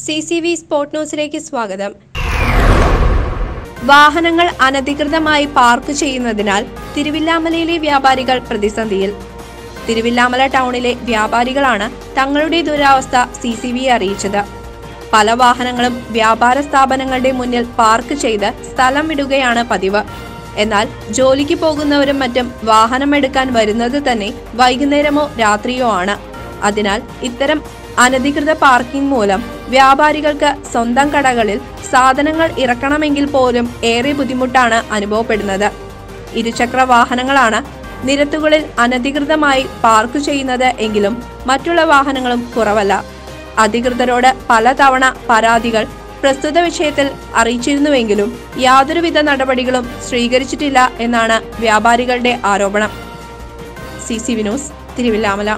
C C V sport ന്യൂസിലേക്ക് സ്വാഗതം. വാഹനങ്ങൾ അനധികൃതമായി പാർക്ക് ചെയ്യുന്നതിനാൽ തിരുവില്ലാമലയിലെ വ്യാപാരികൾ പ്രതിസന്ധിയിൽ. തിരുവില്ലാമല ടൗണിലെ വ്യാപാരികളാണ് തങ്ങളുടെ ദുരവസ്ഥ സി സി വി അറിയിച്ചത്. പല വാഹനങ്ങളും വ്യാപാര സ്ഥാപനങ്ങളുടെ മുന്നിൽ പാർക്ക് ചെയ്ത് സ്ഥലം വിടുകയാണ് പതിവ്. എന്നാൽ ജോലിക്ക് പോകുന്നവരും മറ്റും വാഹനമെടുക്കാൻ വരുന്നത് തന്നെ വൈകുന്നേരമോ രാത്രിയോ ആണ്. അതിനാൽ ഇത്തരം അനധികൃത പാർക്കിംഗ് മൂലം വ്യാപാരികൾക്ക് സ്വന്തം കടകളിൽ സാധനങ്ങൾ ഇറക്കണമെങ്കിൽ പോലും ഏറെ ബുദ്ധിമുട്ടാണ് അനുഭവപ്പെടുന്നത്. ഇരുചക്ര വാഹനങ്ങളാണ് നിരത്തുകളിൽ അനധികൃതമായി പാർക്ക് ചെയ്യുന്നത് എങ്കിലും മറ്റുള്ള വാഹനങ്ങളും കുറവല്ല. അധികൃതരോട് പലതവണ പരാതികൾ പ്രസ്തുത വിഷയത്തിൽ അറിയിച്ചിരുന്നുവെങ്കിലും യാതൊരുവിധ നടപടികളും സ്വീകരിച്ചിട്ടില്ല എന്നാണ് വ്യാപാരികളുടെ ആരോപണം. C C Vinos Thiruvilwamala.